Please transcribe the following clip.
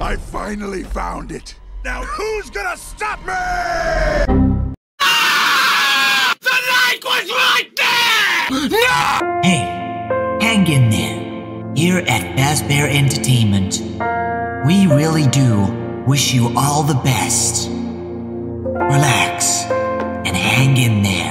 I finally found it. Now who's gonna stop me? The light was right there! No! Hey, hang in there. Here at Fazbear Entertainment, we really do wish you all the best. Relax and hang in there.